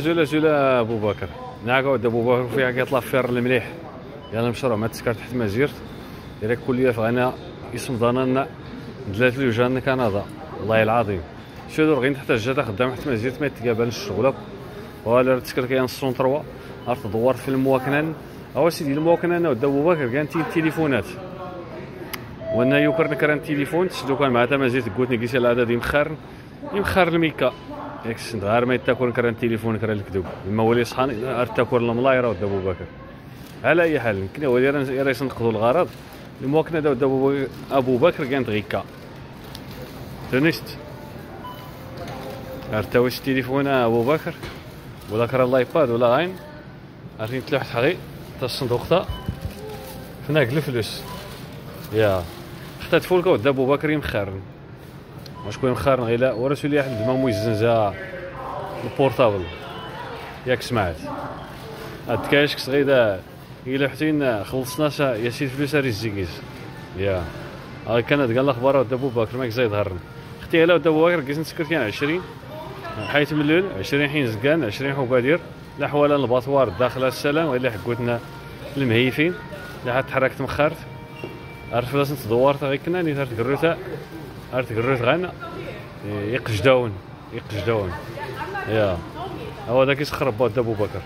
جوله جوله أبو بكر. نعاك ود أبو بكر فيها كيطلع فير المليح. يلا مشروع ما تسكر تحت مزيرت ديريك كليه فغانا اسم ضنانا دلات لي وجهنا كندا. والله العظيم. شو دور غير تحت الجاده خدام حتى مزيرت ما يتقابل الشغل. ولا تسكر كاين الصون تروا عرفت دورت في المواكنان. أو سيدي المواكنان ود أبو بكر كان تليفونات. وأنا يوكر كان التليفون تسدو كان مع تمازيت قلت نقيس العدد يمخر يمخر الميكا. ياك غير ما يتاكل كرا التليفون كرا الكذوب. لما ولي صحان ارتاكل الملايره ود ابو بكر. على أي حال يمكن هو راه ينقضوا الغرض. المواكنه دا أبو بكر كانت غيكا تونست ارتاوش التليفون أبو بكر؟ ولا كرا الآيباد ولا غاين عارفين تلوح حقي تا الصندوق تا. هناك الفلوس. يا. حتى تفولكا ود ابو بكر يمخرن وشكون مخارن غير لا ورا سولي واحد مامو يزنزا البورتابل ياك سمعت. هاد كاش صغيدا إلا حتين خلصنا يا سيدي فلوس راه الزيكيز. يا. هاي كانت قال الاخبار ود أبو بكر ماك زايد هرن. أختي لا ود أبو بكر كيس نسكر كان 20 حيت ملول 20 حين زكان 20 حبادير لا حوالا الباطوار داخل السلام ولا حكوتنا المهيفين. لا حد تحركت مخرت عرفت لازم تدورت غير كنا ني ترت قروتا عرفت قروت غانا. يقجدون يقجدون يا. هو ذاك يسخر با أبو بكر.